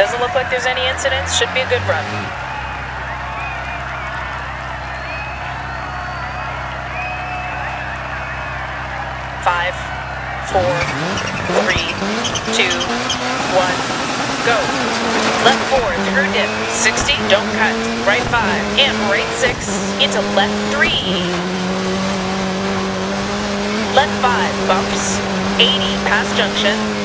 Doesn't look like there's any incidents. Should be a good run. Five, four, three, two, one, go. Left four, through dip, 60, don't cut. Right five, and right six, into left three. Left five, bumps, 80, pass junction.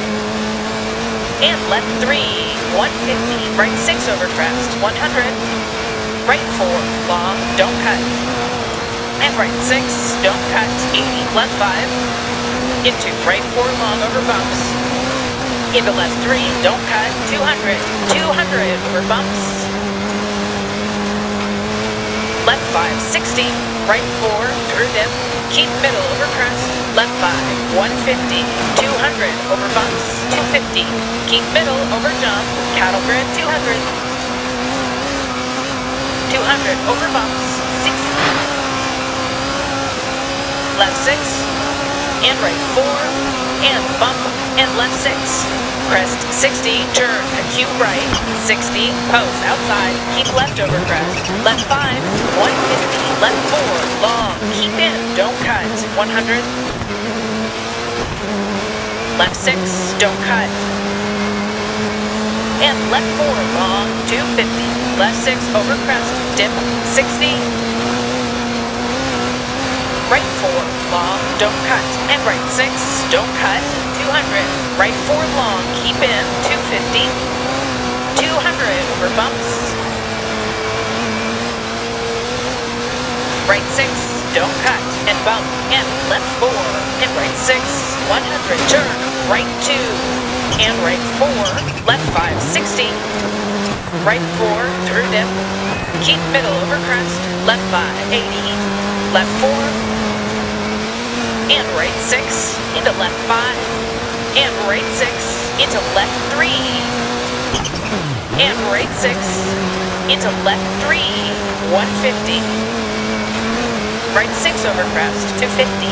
And left three, 150, right six over crest, 100. Right four, long, don't cut. And right six, don't cut, 80, left five. Into right four, long over bumps. Into left three, don't cut, 200, 200 over bumps. Left five, 60, right four, through dip, keep middle over crest, left five, 150, 200 over bumps, 250, keep middle over jump, cattle grid, 200, 200 over bumps, 60, left six, and right four, and bump, and left six. Crest 60, turn, acute right, 60, post outside, keep left over crest. Left 5, 150, left 4, long, keep in, don't cut, 100. Left 6, don't cut. And left 4, long, 250, left 6, over crest, dip, 60. Right 4, long, don't cut. And right 6, don't cut, 200. Right 4, long, keep in, 250. 200 over bumps. Right 6, don't cut, and bump, and left 4, and right 6, 100, turn, right 2, and right 4, left 5, 60. Right 4, through dip, keep middle over crest, left 5, 80. Left 4, and right 6 into left 5 and right 6 into left 3 and right 6 into left 3 150 right 6 over crest 250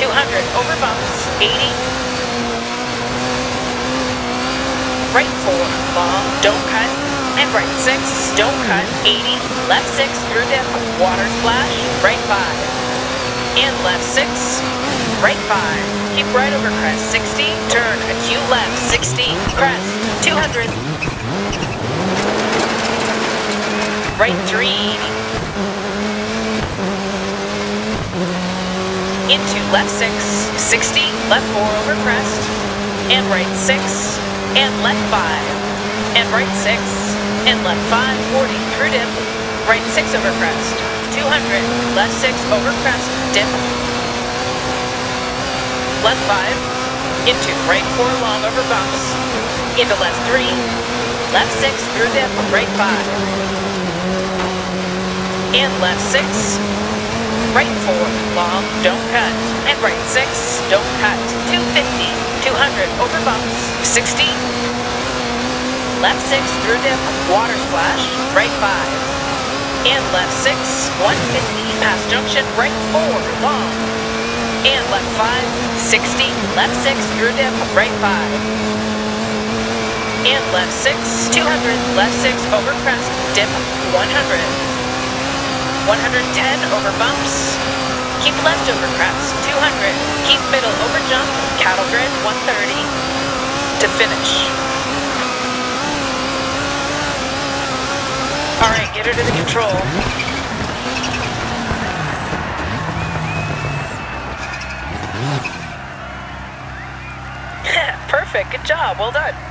200 over bumps 80 right 4 long don't cut. And right 6, don't cut, 80, left 6 through dip, water splash, right 5, and left 6, right 5, keep right over crest, 60, turn, acute left, 60, crest, 200, right 3, into left 6, 60, left 4 over crest, and right 6, and left 5, and right 6, and left 5, 40, through dip, right 6 over crest, 200, left 6 over crest, dip, left 5, into right 4 long over bumps, into left 3, left 6 through dip, right 5, and left 6, right 4 long, don't cut, and right 6, don't cut, 250, 200 over bumps, 60, left 6 through dip, water splash, right 5. And left 6, 150, past junction, right 4, long. And left 5, 60, left 6 through dip, right 5. And left 6, 200, left 6 over crest, dip, 100. 110 over bumps, keep left over crest, 200, keep middle over jump, cattle grid, 130, to finish. All right, get her to the control. Perfect, good job, well done.